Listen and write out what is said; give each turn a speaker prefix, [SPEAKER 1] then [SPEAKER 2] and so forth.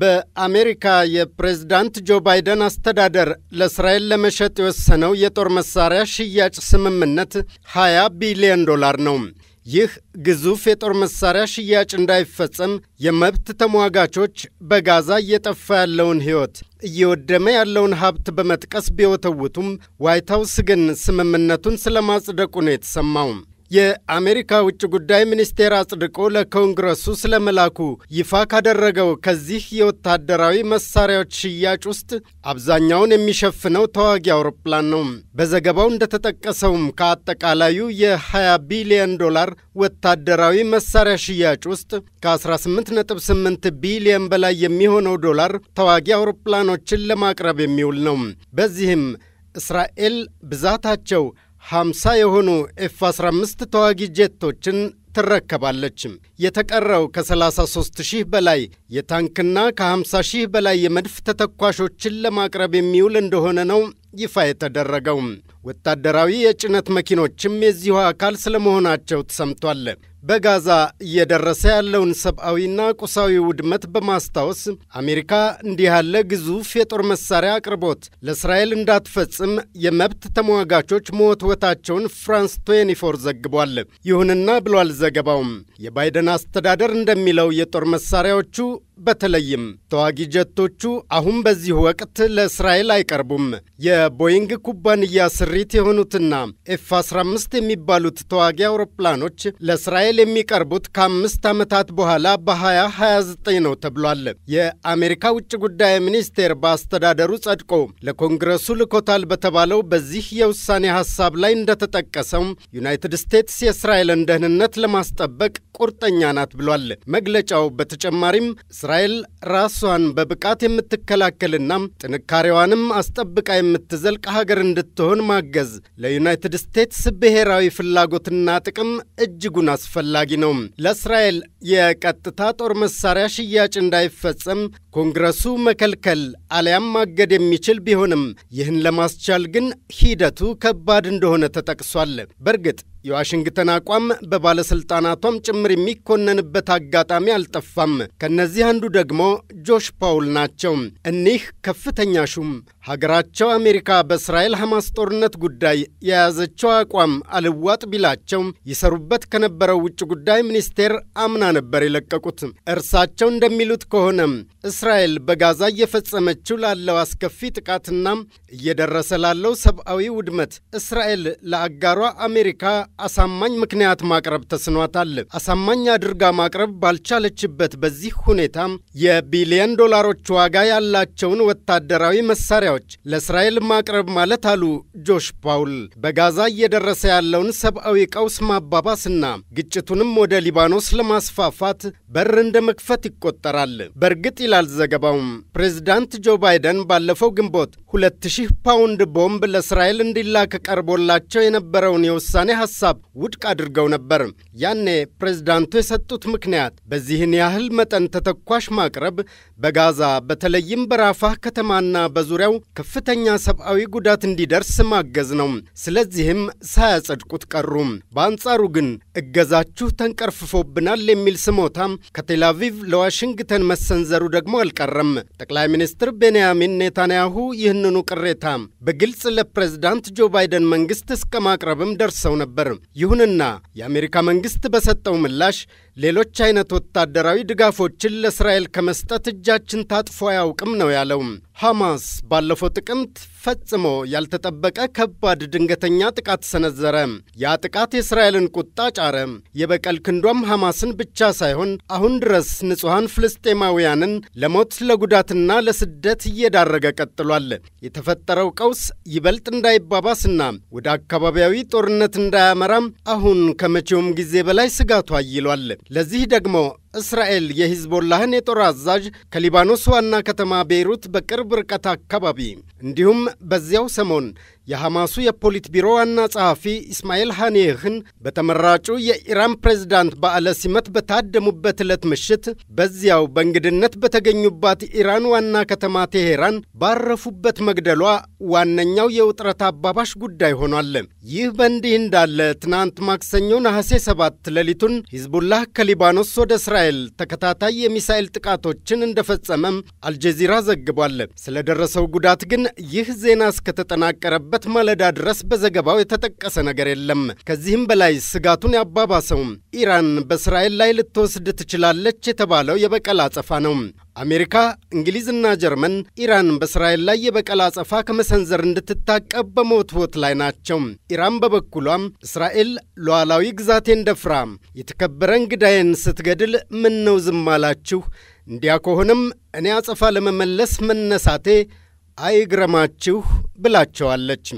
[SPEAKER 1] የአሜሪካ የፕሬዝዳንት ጆ ባይደን አስተዳደር ለእስራኤል ለመሸጥ የወሰነው የጦር መሳሪያ ሽያጭ ስምምነት 20 ቢሊዮን ዶላር ነው። ይህ ግዙፍ የጦር መሳሪያ ሽያጭ እንዳይፈጸም የመብት ተሟጋቾች በጋዛ እየጠፋ ያለውን ሕይወት እየወደመ ያለውን ሀብት በመጥቀስ ቢወተውቱም ዋይት ሀውስ ግን ስምምነቱን ስለማጽደቁ ነው የተሰማው። የአሜሪካ ውጭ ጉዳይ ሚኒስቴር አጽድቆ ለኮንግረሱ ስለ መላኩ ይፋ ካደረገው ከዚህ የወታደራዊ መሳሪያዎች ሽያጭ ውስጥ አብዛኛውን የሚሸፍነው ተዋጊ አውሮፕላን ነው። በዘገባው እንደተጠቀሰውም ከአጠቃላዩ የ20 ቢሊዮን ዶላር ወታደራዊ መሳሪያ ሽያጭ ውስጥ ከ18.8 ቢሊዮን በላይ የሚሆነው ዶላር ተዋጊ አውሮፕላኖችን ለማቅረብ የሚውል ነው። በዚህም እስራኤል ብዛታቸው 50 የሆኑ ኤፍ 15 ተዋጊ ጄቶችን ትረከባለች። የተቀረው ከ33 ሺህ በላይ የታንክና ከ50 ሺህ በላይ የመድፍ ተተኳሾችን ለማቅረብ የሚውል እንደሆነ ነው ይፋ የተደረገው። ወታደራዊ የጭነት መኪኖችም የዚሁ አካል ስለመሆናቸው ተሰምቷል። በጋዛ እየደረሰ ያለውን ሰብአዊና ቁሳዊ ውድመት በማስታወስ አሜሪካ እንዲህ ያለ ግዙፍ የጦር መሳሪያ አቅርቦት ለእስራኤል እንዳትፈጽም የመብት ተሟጋቾች መወትወታቸውን ፍራንስ 24 ዘግቧል። ይሁንና ብሏል ዘገባውም የባይደን አስተዳደር እንደሚለው የጦር መሳሪያዎቹ በተለይም ተዋጊ ጀቶቹ አሁን በዚህ ወቅት ለእስራኤል አይቀርቡም። የቦይንግ ኩባንያ ስሪት የሆኑትና ኤፍ 15 የሚባሉት ተዋጊ አውሮፕላኖች ለእስራኤል የሚቀርቡት ከአምስት ዓመታት በኋላ በ2029 ነው ተብሏል። የአሜሪካ ውጭ ጉዳይ ሚኒስቴር በአስተዳደሩ ጸድቆ ለኮንግረሱ ልኮታል በተባለው በዚህ የውሳኔ ሐሳብ ላይ እንደተጠቀሰው ዩናይትድ ስቴትስ የእስራኤልን ደህንነት ለማስጠበቅ ቁርጠኛ ናት ብሏል። መግለጫው በተጨማሪም እስራኤል ራሷን በብቃት የምትከላከልና ጥንካሬዋንም አስጠብቃ የምትዘልቅ ሀገር እንድትሆን ማገዝ ለዩናይትድ ስቴትስ ብሔራዊ ፍላጎትና ጥቅም እጅጉን አስፈላጊ ነው። ለእስራኤል የቀጥታ ጦር መሳሪያ ሽያጭ እንዳይፈጸም ኮንግረሱ መከልከል አሊያም ማገድ የሚችል ቢሆንም ይህን ለማስቻል ግን ሂደቱ ከባድ እንደሆነ ተጠቅሷል። በእርግጥ የዋሽንግተን አቋም በባለሥልጣናቷም ጭምር የሚኮነንበት አጋጣሚ አልጠፋም። ከእነዚህ አንዱ ደግሞ ጆሽ ፓውል ናቸው። እኒህ ከፍተኛ ሹም ሀገራቸው አሜሪካ በእስራኤል ሐማስ ጦርነት ጉዳይ የያዘችው አቋም አልዋጥ ቢላቸው ይሰሩበት ከነበረው ውጭ ጉዳይ ሚኒስቴር አምና ነበር የለቀቁት። እርሳቸው እንደሚሉት ከሆነ እስራኤል በጋዛ እየፈጸመችው ላለው አስከፊ ጥቃትና እየደረሰ ላለው ሰብአዊ ውድመት እስራኤል ለአጋሯ አሜሪካ አሳማኝ ምክንያት ማቅረብ ተስኗታል። አሳማኝ አድርጋ ማቅረብ ባልቻለችበት በዚህ ሁኔታ የቢሊየን ዶላሮች ዋጋ ያላቸውን ወታደራዊ መሳሪያዎች ለእስራኤል ማቅረብ ማለት አሉ ጆሽ ፓውል በጋዛ እየደረሰ ያለውን ሰብአዊ ቀውስ ማባባስና ግጭቱንም ወደ ሊባኖስ ለማስፋፋት በር እንደ መክፈት ይቆጠራል። በእርግጥ ይላል ዘገባውም ፕሬዚዳንት ጆ ባይደን ባለፈው ግንቦት ሁለት ሺህ ፓውንድ ቦምብ ለእስራኤል እንዲላክ ቀርቦላቸው የነበረውን የውሳኔ ሐሳብ ውድቅ አድርገው ነበር። ያኔ ፕሬዝዳንቱ የሰጡት ምክንያት በዚህን ያህል መጠን ተተኳሽ ማቅረብ በጋዛ በተለይም በራፋህ ከተማና በዙሪያው ከፍተኛ ሰብአዊ ጉዳት እንዲደርስ ማገዝ ነው። ስለዚህም ሳያጸድቁት ቀሩ። በአንጻሩ ግን እገዛችሁ ተንቀርፍፎብናል የሚል ስሞታ ከቴላቪቭ ለዋሽንግተን መሰንዘሩ ደግሞ አልቀረም። ጠቅላይ ሚኒስትር ቤንያሚን ኔታንያሁ ይህንኑ ቅሬታ በግልጽ ለፕሬዝዳንት ጆ ባይደን መንግሥት እስከ ማቅረብም ደርሰው ነበር። ይሁንና የአሜሪካ መንግሥት በሰጠው ምላሽ ሌሎች አይነት ወታደራዊ ድጋፎችን ለእስራኤል ከመስጠት እጃችን ታጥፎ አያውቅም ነው ያለው። ሐማስ ባለፈው ጥቅምት ፈጽሞ ያልተጠበቀ ከባድ ድንገተኛ ጥቃት ሰነዘረ። ያ ጥቃት የእስራኤልን ቁጣ ጫረ። የበቀል ክንዷም ሐማስን ብቻ ሳይሆን አሁን ድረስ ንጹሐን ፍልስጤማውያንን ለሞት ለጉዳትና ለስደት እየዳረገ ቀጥሏል። የተፈጠረው ቀውስ ይበልጥ እንዳይባባስና ወደ አካባቢያዊ ጦርነት እንዳያመራም አሁን ከመቼውም ጊዜ በላይ ስጋቱ አይሏል። ለዚህ ደግሞ እስራኤል የሂዝቦላህን የጦር አዛዥ ከሊባኖስ ዋና ከተማ ቤይሩት በቅርብ ርቀት አካባቢ እንዲሁም በዚያው ሰሞን የሐማሱ የፖሊት ቢሮ ዋና ጸሐፊ ኢስማኤል ሐኒየህን በተመራጩ የኢራን ፕሬዝዳንት በዓለ ሲመት በታደሙበት ዕለት ምሽት በዚያው በእንግድነት በተገኙባት ኢራን ዋና ከተማ ቴሄራን ባረፉበት መግደሏ ዋነኛው የውጥረት አባባሽ ጉዳይ ሆኗል። ይህ በእንዲህ እንዳለ ትናንት ማክሰኞ ነሐሴ ሰባት ሌሊቱን ሂዝቡላህ ከሊባኖስ ወደ እስራኤል እስራኤል ተከታታይ የሚሳኤል ጥቃቶችን እንደፈጸመም አልጀዚራ ዘግቧል። ስለደረሰው ጉዳት ግን ይህ ዜና እስከተጠናቀረበት ማለዳ ድረስ በዘገባው የተጠቀሰ ነገር የለም። ከዚህም በላይ ስጋቱን ያባባሰው ኢራን በእስራኤል ላይ ልትወስድ ትችላለች የተባለው የበቀል አጸፋ ነው። አሜሪካ፣ እንግሊዝና ጀርመን ኢራን በእስራኤል ላይ የበቀል አጸፋ ከመሰንዘር እንድትታቀብ በመወትወት ላይ ናቸው። ኢራን በበኩሏም እስራኤል ሉዓላዊ ግዛቴን ደፍራ የተከበረ እንግዳዬን ስትገድል ምን ነው ዝም አላችሁ? እንዲያ ከሆነም እኔ አጸፋ ለመመለስ መነሳቴ አይግረማችሁ ብላቸዋለች።